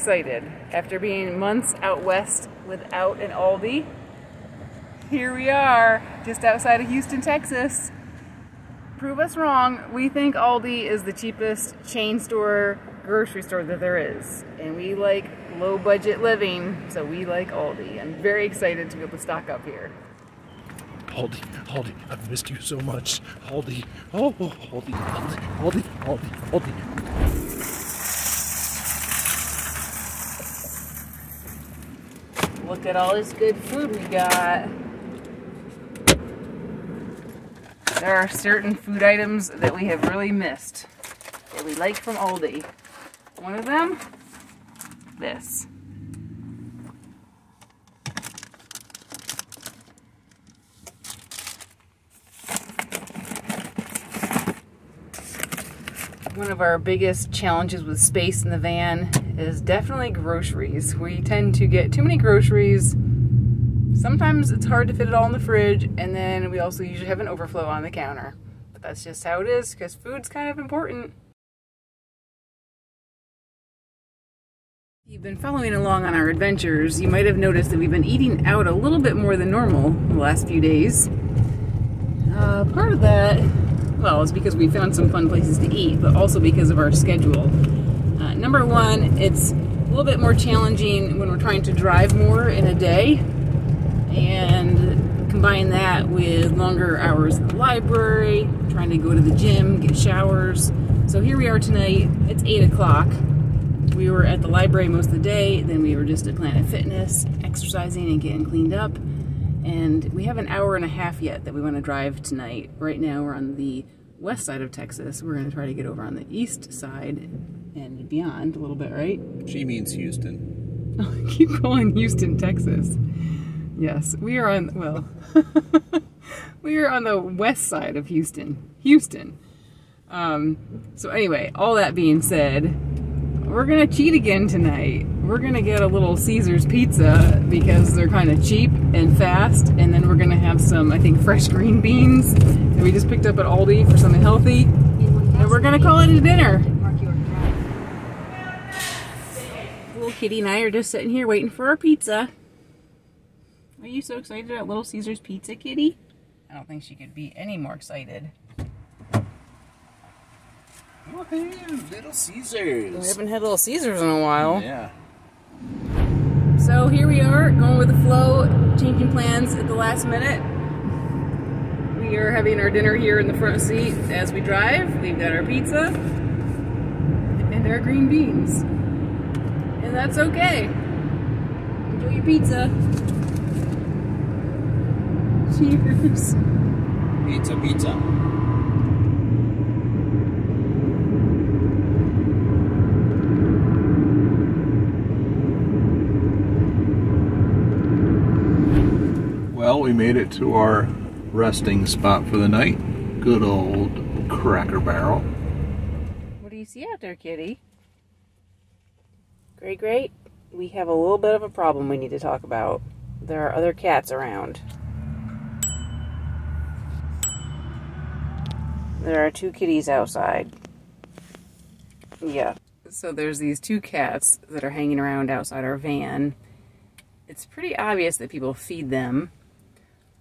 excited. After being months out west without an Aldi, here we are, just outside of Houston, Texas. Prove us wrong. We think Aldi is the cheapest chain store, grocery store that there is. And we like low budget living, so we like Aldi. I'm very excited to be able to stock up here. Aldi, Aldi, I've missed you so much. Aldi, oh, Aldi, Aldi, Aldi, Aldi, Aldi. Look at all this good food we got. There are certain food items that we have really missed that we like from Aldi. One of them, this. One of our biggest challenges with space in the van is definitely groceries. We tend to get too many groceries Sometimes it's hard to fit it all in the fridge, and then we also usually have an overflow on the counter. But that's just how it is, because food's kind of important. You've been following along on our adventures, you might have noticed that we've been eating out a little bit more than normal the last few days. Uh, part of that, well, is because we found some fun places to eat, but also because of our schedule. Number one, it's a little bit more challenging when we're trying to drive more in a day and combine that with longer hours in the library, trying to go to the gym, get showers. So here we are tonight, it's 8 o'clock. We were at the library most of the day, then we were just at Planet Fitness, exercising and getting cleaned up. And we have an hour and a half yet that we want to drive tonight. Right now we're on the west side of Texas. We're going to try to get over on the east side beyond a little bit, right? She means Houston. I keep calling Houston, Texas. Yes, we are on, well, we are on the west side of Houston. Houston. Um, so anyway, all that being said, we're gonna cheat again tonight. We're gonna get a Little Caesars pizza because they're kind of cheap and fast, and then we're gonna have some, I think, fresh green beans that we just picked up at Aldi for something healthy, and we're gonna call it a dinner. Kitty and I are just sitting here waiting for our pizza. Are you so excited about Little Caesars Pizza, Kitty? I don't think she could be any more excited. Woohoo! Little Caesars! We haven't had Little Caesars in a while. Yeah. So here we are, going with the flow, changing plans at the last minute. We are having our dinner here in the front seat as we drive. We've got our pizza and our green beans. And that's okay. Enjoy your pizza. Cheers. Pizza, pizza. Well, we made it to our resting spot for the night. Good old Cracker Barrel. What do you see out there, kitty? Great, great. We have a little bit of a problem we need to talk about. There are other cats around. There are two kitties outside. Yeah. So there's these two cats that are hanging around outside our van. It's pretty obvious that people feed them.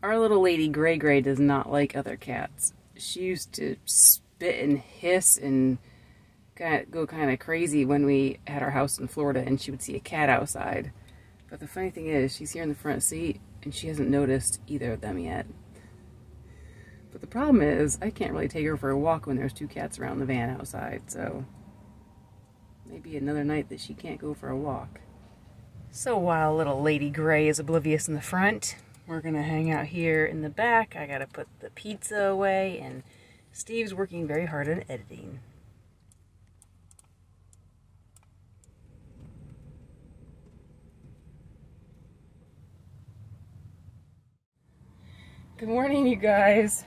Our little lady Gray Gray does not like other cats. She used to spit and hiss and go kind of crazy when we had our house in Florida and she would see a cat outside. But the funny thing is, she's here in the front seat and she hasn't noticed either of them yet. But the problem is, I can't really take her for a walk when there's two cats around the van outside, so maybe another night that she can't go for a walk. So while little Lady Gray is oblivious in the front, we're gonna hang out here in the back. I gotta put the pizza away, and Steve's working very hard on editing. Good morning, you guys.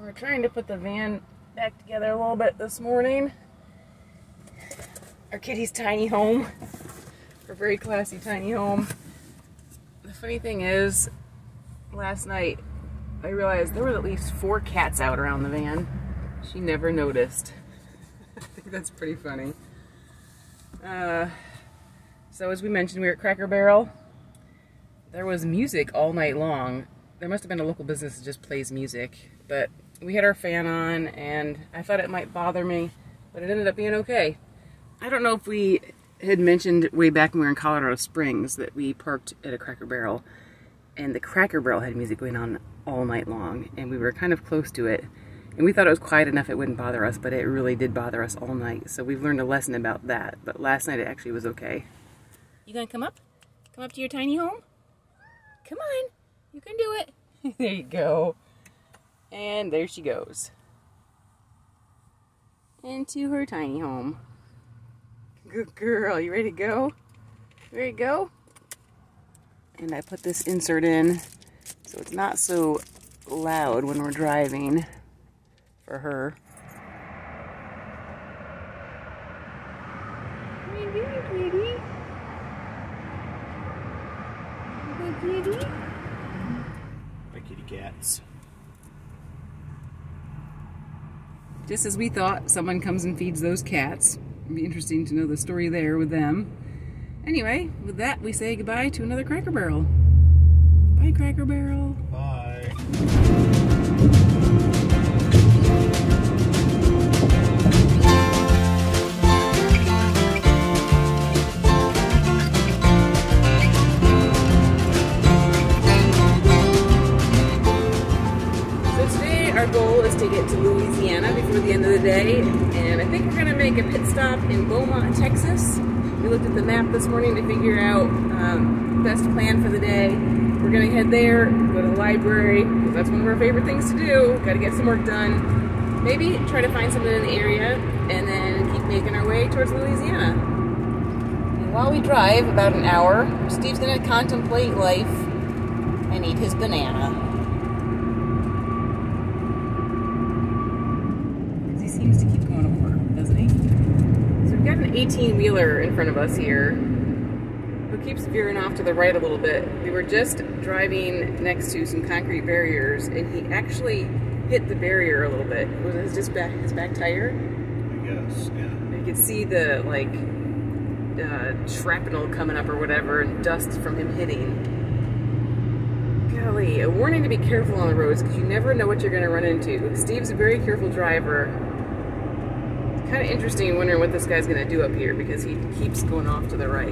We're trying to put the van back together a little bit this morning. Our kitty's tiny home. Her very classy tiny home. The funny thing is, last night I realized there were at least four cats out around the van. She never noticed. I think that's pretty funny. Uh, So as we mentioned, we were at Cracker Barrel. There was music all night long. There must have been a local business that just plays music, but we had our fan on and I thought it might bother me, but it ended up being okay. I don't know if we had mentioned way back when we were in Colorado Springs that we parked at a Cracker Barrel and the Cracker Barrel had music going on all night long and we were kind of close to it and we thought it was quiet enough it wouldn't bother us, but it really did bother us all night. So we've learned a lesson about that, but last night it actually was okay. You gonna come up? Come up to your tiny home? Come on, you can do it. there you go. And there she goes. Into her tiny home. Good girl, you ready to go? Ready to go? And I put this insert in so it's not so loud when we're driving for her. What are you doing, sweetie? Good kitty? My kitty cats. Just as we thought, someone comes and feeds those cats. It'd be interesting to know the story there with them. Anyway, with that, we say goodbye to another Cracker Barrel. Bye, Cracker Barrel. Before the end of the day, and I think we're gonna make a pit stop in Beaumont, Texas. We looked at the map this morning to figure out um, best plan for the day. We're gonna head there, go to the library, 'cause that's one of our favorite things to do. Gotta get some work done. Maybe try to find something in the area, and then keep making our way towards Louisiana. And while we drive about an hour, Steve's gonna contemplate life and eat his banana. Seems to keep going over, doesn't he? So we've got an 18 wheeler in front of us here who keeps veering off to the right a little bit. We were just driving next to some concrete barriers and he actually hit the barrier a little bit. Was it his back, his back tire? I guess, yeah. You could see the like uh, shrapnel coming up or whatever and dust from him hitting. Golly, a warning to be careful on the roads because you never know what you're going to run into. Steve's a very careful driver. Kind of interesting wondering what this guy's going to do up here because he keeps going off to the right.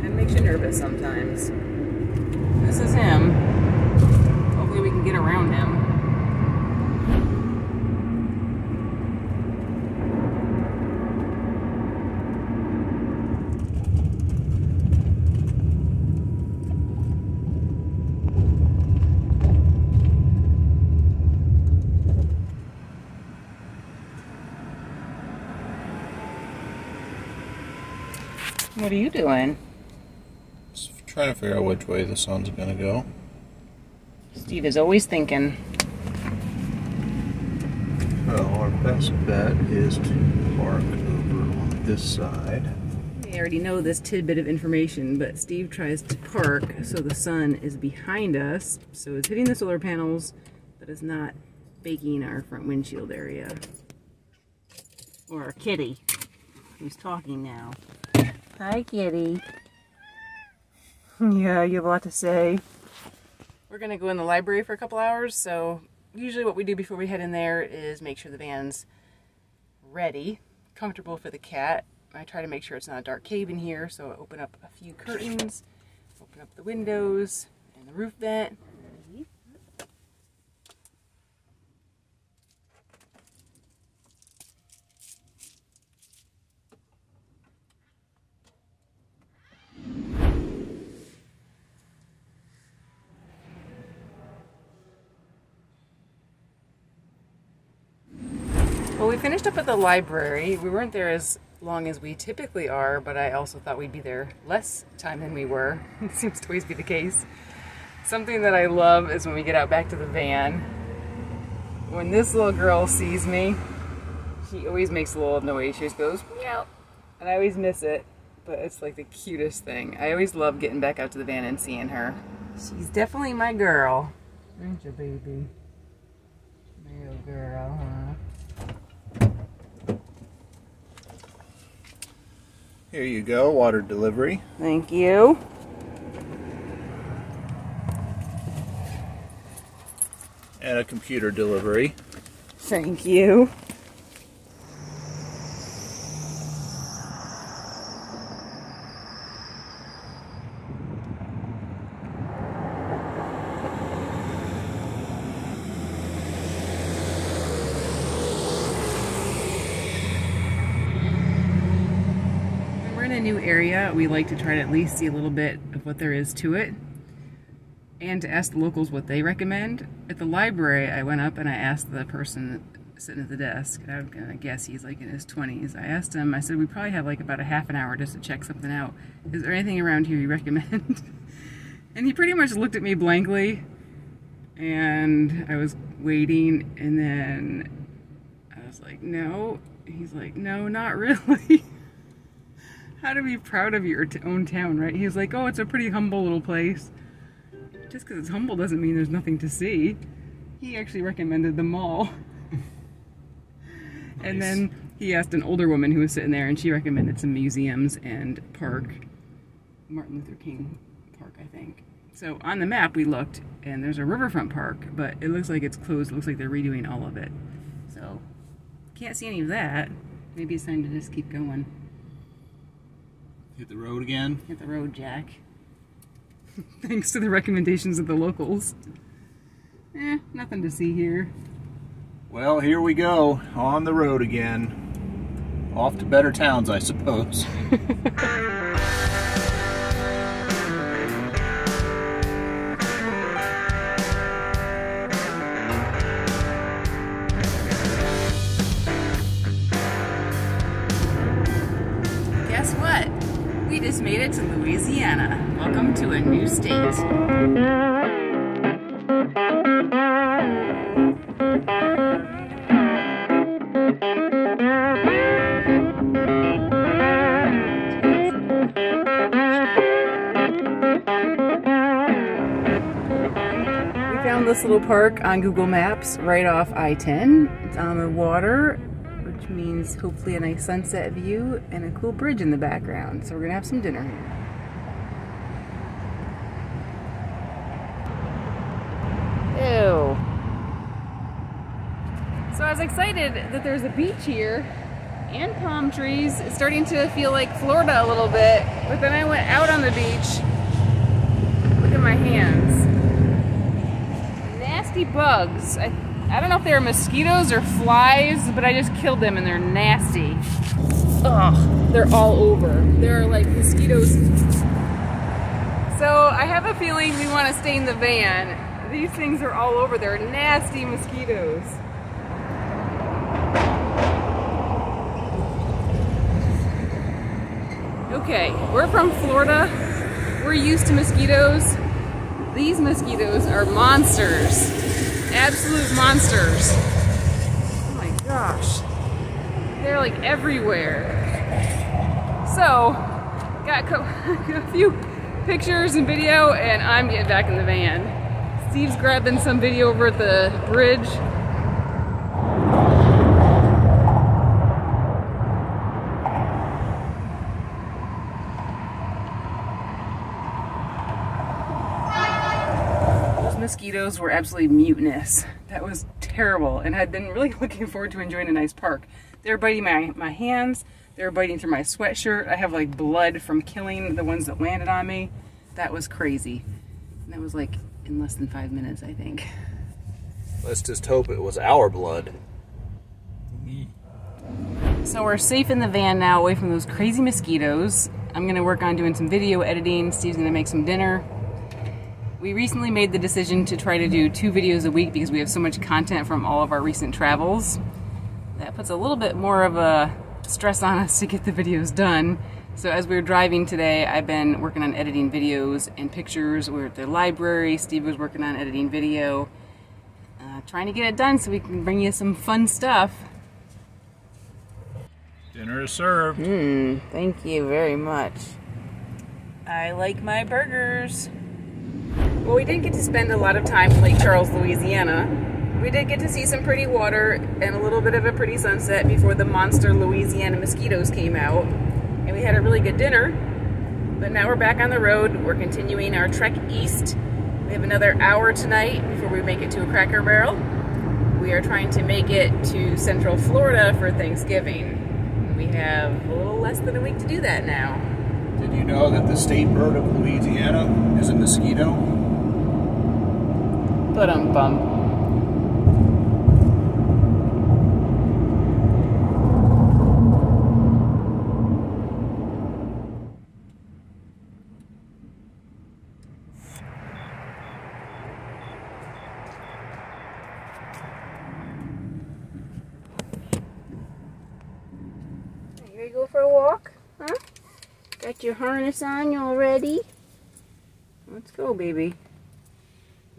Kind of makes you nervous sometimes. This is him. Hopefully we can get around him. What are you doing? Just trying to figure out which way the sun's gonna go. Steve is always thinking. Well, our best bet is to park over on this side. We already know this tidbit of information, but Steve tries to park so the sun is behind us, so it's hitting the solar panels, but it's not baking our front windshield area. Or our kitty, who's talking now. Hi, kitty. Yeah, you have a lot to say. We're gonna go in the library for a couple hours, so usually what we do before we head in there is make sure the van's ready, comfortable for the cat. I try to make sure it's not a dark cave in here, so I open up a few curtains, open up the windows and the roof vent. Finished up at the library. We weren't there as long as we typically are, but I also thought we'd be there less time than we were. It seems to always be the case. Something that I love is when we get out back to the van. When this little girl sees me, she always makes a little noise. She just goes, meow. And I always miss it, but it's like the cutest thing. I always love getting back out to the van and seeing her. She's definitely my girl. Aren't you, baby? Real girl, huh? Here you go, water delivery. Thank you. And a computer delivery. Thank you. a new area, we like to try to at least see a little bit of what there is to it and to ask the locals what they recommend. At the library, I went up and I asked the person sitting at the desk, I'm gonna guess he's like in his 20s. I asked him, I said, we probably have like about a half an hour just to check something out. Is there anything around here you recommend? and he pretty much looked at me blankly and I was waiting and then I was like, no. He's like, no, not really. How to be proud of your own town, right? He was like, oh, it's a pretty humble little place. Just because it's humble doesn't mean there's nothing to see. He actually recommended the mall. nice. And then he asked an older woman who was sitting there, and she recommended some museums and park. Martin Luther King Park, I think. So on the map we looked, and there's a riverfront park, but it looks like it's closed. It looks like they're redoing all of it. So can't see any of that. Maybe it's time to just keep going. Hit the road again. Hit the road, Jack. Thanks to the recommendations of the locals. Eh, nothing to see here. Well, here we go, on the road again. Off to better towns, I suppose. Louisiana. Welcome to a new state. We found this little park on Google Maps right off I-10. It's on the water which means hopefully a nice sunset view and a cool bridge in the background. So we're gonna have some dinner here. Ew. So I was excited that there's a beach here and palm trees. It's starting to feel like Florida a little bit, but then I went out on the beach. Look at my hands. Nasty bugs. I I don't know if they're mosquitoes or flies, but I just killed them and they're nasty. Ugh, they're all over. There are like mosquitoes. So I have a feeling we want to stay in the van. These things are all over. They're nasty mosquitoes. Okay, we're from Florida. We're used to mosquitoes. These mosquitoes are monsters absolute monsters. Oh my gosh. They're like everywhere. So, got a few pictures and video and I'm getting back in the van. Steve's grabbing some video over at the bridge mosquitoes were absolutely mutinous. That was terrible, and I'd been really looking forward to enjoying a nice park. They were biting my, my hands, they were biting through my sweatshirt. I have like blood from killing the ones that landed on me. That was crazy. And that was like in less than five minutes, I think. Let's just hope it was our blood. So we're safe in the van now, away from those crazy mosquitoes. I'm gonna work on doing some video editing. Steve's gonna make some dinner. We recently made the decision to try to do two videos a week because we have so much content from all of our recent travels. That puts a little bit more of a stress on us to get the videos done. So as we were driving today, I've been working on editing videos and pictures. We are at the library. Steve was working on editing video. Uh, trying to get it done so we can bring you some fun stuff. Dinner is served. Hmm, thank you very much. I like my burgers. Well, we didn't get to spend a lot of time in Lake Charles, Louisiana. We did get to see some pretty water and a little bit of a pretty sunset before the monster Louisiana mosquitoes came out. and we had a really good dinner. But now we're back on the road. We're continuing our trek east. We have another hour tonight before we make it to a Cracker Barrel. We are trying to make it to Central Florida for Thanksgiving. We have a little less than a week to do that now. Did you know that the state bird of Louisiana is a mosquito? But um bum. You go for a walk? Huh? Got your harness on, you all ready? Let's go, baby.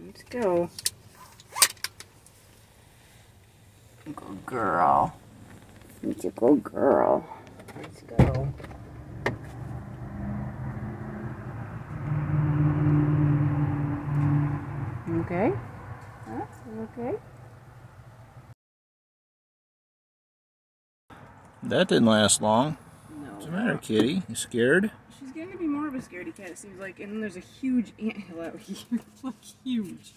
Let's go. Good girl. It's a good girl. Let's go. Okay? Huh? Okay? That didn't last long. No. What's the matter, kitty? You scared? She's getting to be more of a scaredy cat, it seems like. And then there's a huge anthill out here. like, huge.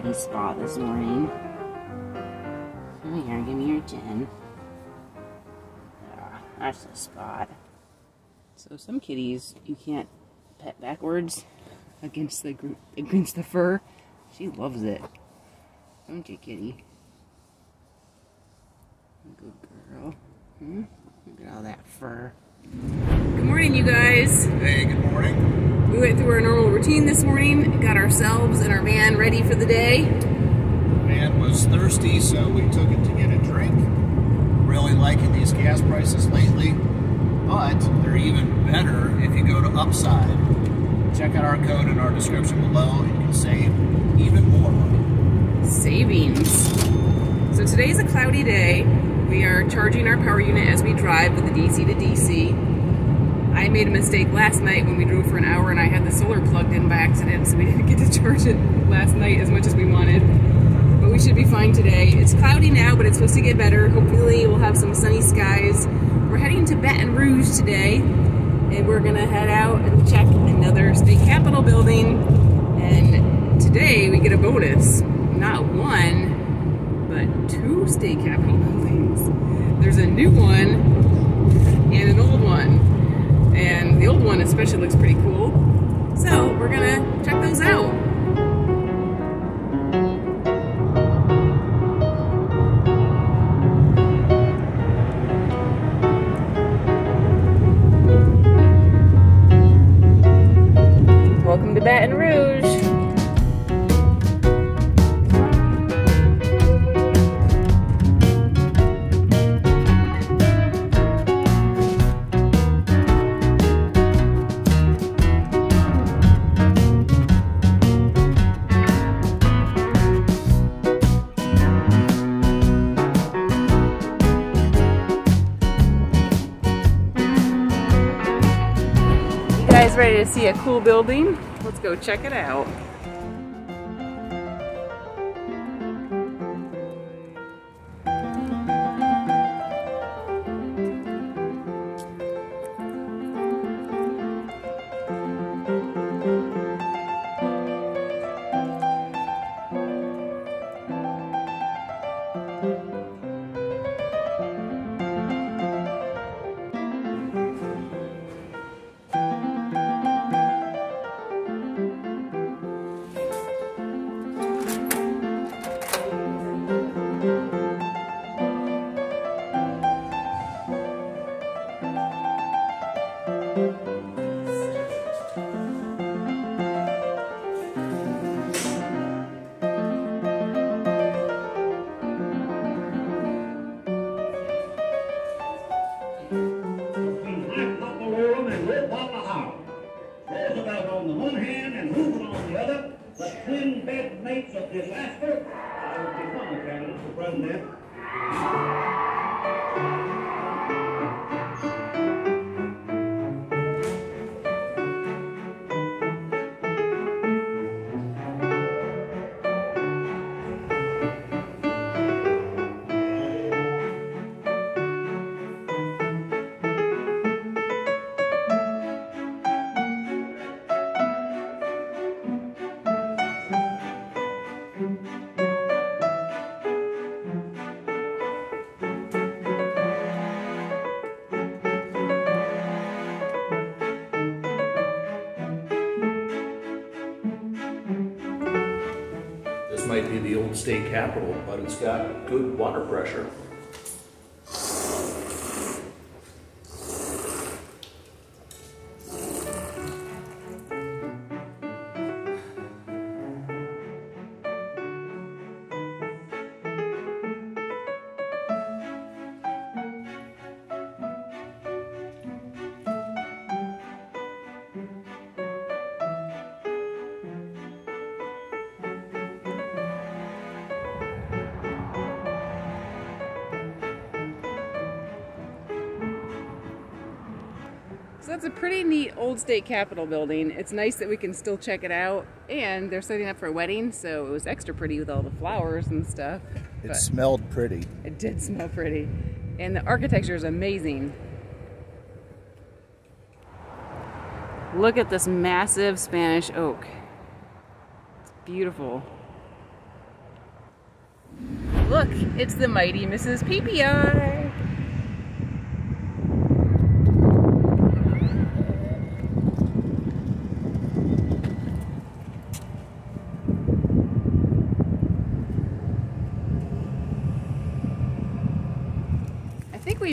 Kitty spa this morning. Come here, give me your chin. Ah, that's the spot. So some kitties you can't pet backwards against the against the fur. She loves it. Don't you, kitty? Good girl. Hmm? Look at all that fur. Good morning, you guys. Hey, good morning. We went through our normal routine this morning, got ourselves and our van ready for the day. Man was thirsty, so we took it to get a drink. Really liking these gas prices lately, but they're even better if you go to Upside. Check out our code in our description below, and you can save even more money. Savings. So today's a cloudy day. We are charging our power unit as we drive with the DC to DC. I made a mistake last night when we drove for an hour and I had the solar plugged in by accident, so we didn't get to charge it last night as much as we wanted. But we should be fine today. It's cloudy now, but it's supposed to get better. Hopefully, we'll have some sunny skies. We're heading to Baton Rouge today, and we're gonna head out and check another state capitol building. And today we get a bonus. Not one, but two state capitol buildings. There's a new one and an old one. And the old one especially looks pretty cool. So we're gonna check those out. See a cool building? Let's go check it out. Might be the old state capitol, but it's got good water pressure. Old state capitol building. It's nice that we can still check it out. And they're setting up for a wedding, so it was extra pretty with all the flowers and stuff. It But smelled pretty. it did smell pretty. And the architecture is amazing. Look at this massive Spanish oak. It's beautiful. Look, it's the mighty Mississippi.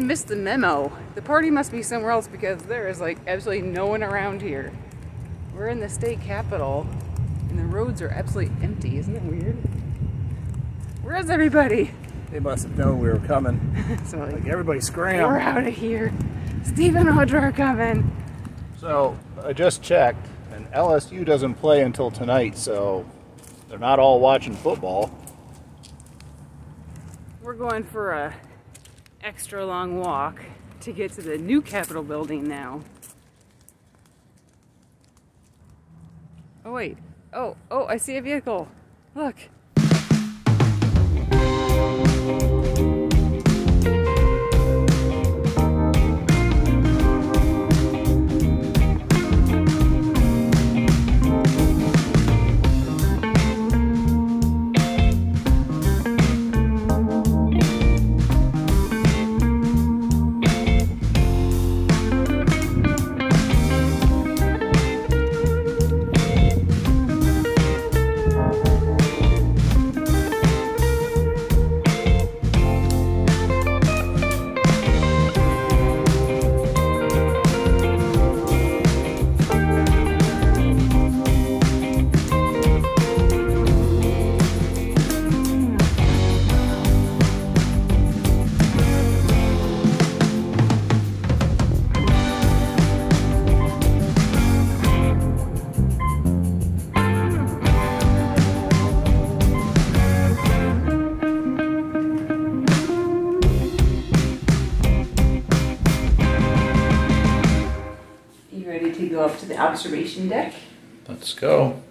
Missed the memo. The party must be somewhere else because there is like absolutely no one around here. We're in the state capitol and the roads are absolutely empty. Isn't that weird? Where's everybody? They must have known we were coming. so like, Like everybody we're out of here. Steve and Audra are coming. So I just checked, and LSU doesn't play until tonight, so they're not all watching football. We're going for a extra long walk to get to the new Capitol building now. Oh wait. Oh, oh, I see a vehicle. Look. Observation deck? Let's go.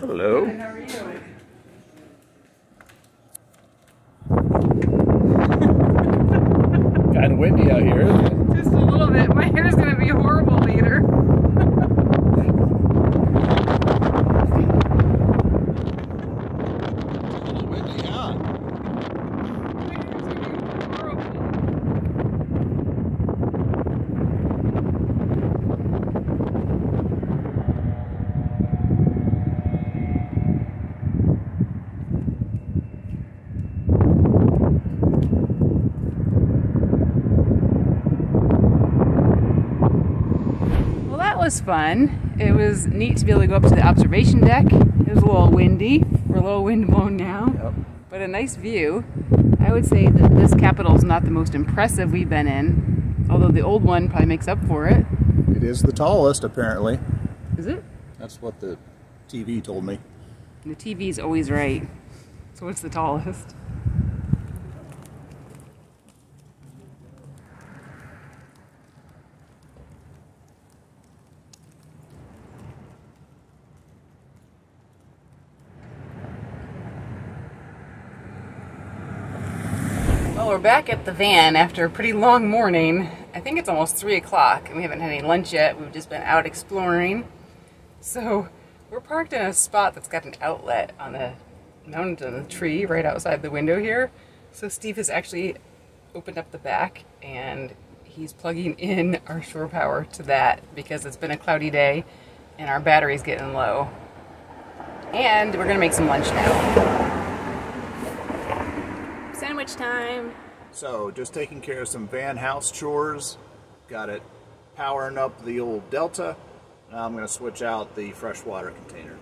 Hello. How are you? Kind of windy out here, isn't it? Just a little bit. My hair's gonna be horrible later. A little windy, huh? My hair's gonna be horrible. Well, that was fun. It was neat to be able to go up to the observation deck. It was a little windy. We're a little wind blown now, Yep. but a nice view. I would say that this Capitol is not the most impressive we've been in, although the old one probably makes up for it. It is the tallest, apparently. Is it? That's what the TV told me. The TV's always right. So what's the tallest? We're back at the van after a pretty long morning. I think it's almost 3 o'clock and we haven't had any lunch yet. We've just been out exploring. So we're parked in a spot that's got an outlet on a a tree right outside the window here. So Steve has actually opened up the back and he's plugging in our shore power to that because it's been a cloudy day and our battery's getting low. And we're gonna make some lunch now. Sandwich time. So, just taking care of some van house chores. Got it powering up the old Delta. Now I'm going to switch out the freshwater container.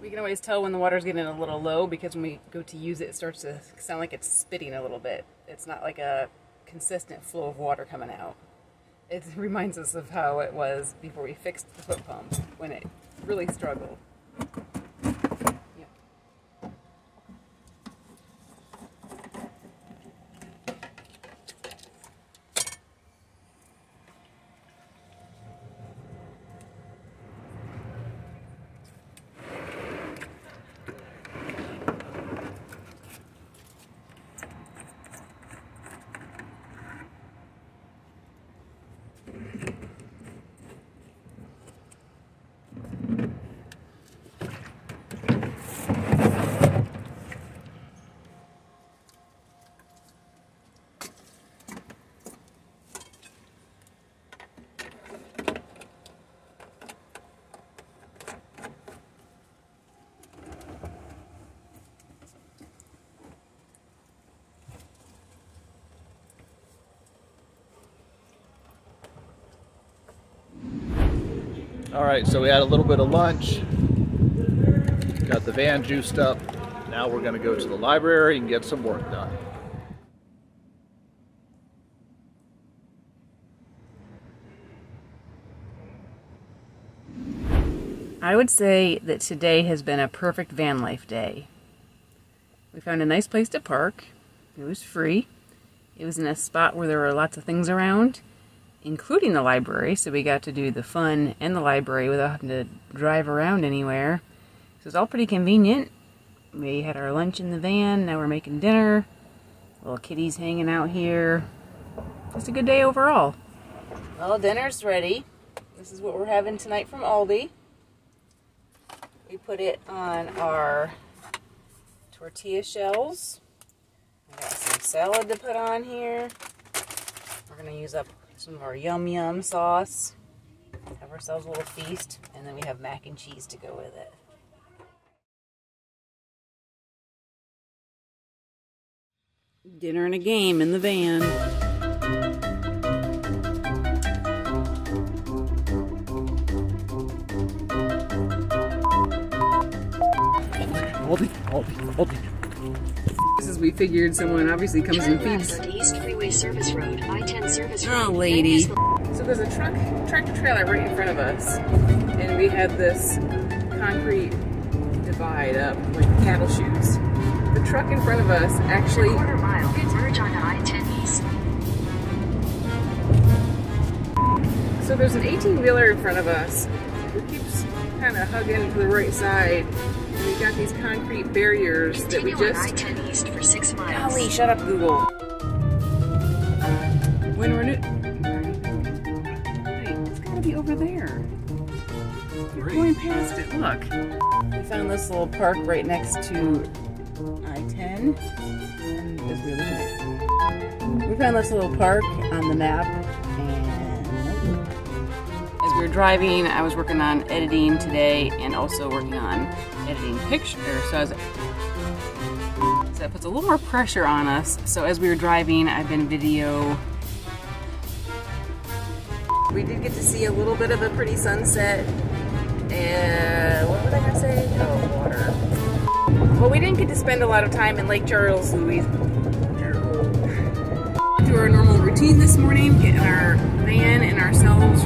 We can always tell when the water's getting a little low because when we go to use it, it starts to sound like it's spitting a little bit. It's not like a consistent flow of water coming out. It reminds us of how it was before we fixed the foot pump when it really struggled. All right, so we had a little bit of lunch. Got the van juiced up. Now we're going to go to the library and get some work done. I would say that today has been a perfect van life day. We found a nice place to park. It was free. It was in a spot where there were lots of things around, including the library, so we got to do the fun and the library without having to drive around anywhere. So it was all pretty convenient. We had our lunch in the van, now we're making dinner. Little kitties hanging out here. It's a good day overall. Well, dinner's ready. This is what we're having tonight from Aldi. We put it on our tortilla shells. I got some salad to put on here. We're going to use up some of our yum yum sauce. Have ourselves a little feast. And then we have mac and cheese to go with it. Dinner and a game in the van. Hold it, hold it, hold it. Just as we figured someone obviously comes and feeds left on East Freeway Service Road, I-10 Service Oh, Road. lady. Then use the- So there's a truck tractor trailer right in front of us, and we had this concrete divide up like cattle chutes. The truck in front of us actually Quarter mile, merge on I-10 East. So there's an 18 wheeler in front of us who keeps kind of hugging to the right side. And we got these concrete barriers that we just. I-10 East for six miles. Golly, shut up, Google. When we're new. Wait, it's gotta be over there. We're going past it, look. We found this little park right next to I-10. And as we were looking we found this little park on the map and as we were driving I was working on editing today and also working on editing pictures so I was that puts a little more pressure on us. So as we were driving I've been video. We did get to see a little bit of a pretty sunset and what was I gonna say? Oh water. Well we didn't get to spend a lot of time in Lake Charles Louis do our normal routine this morning, get in our van and ourselves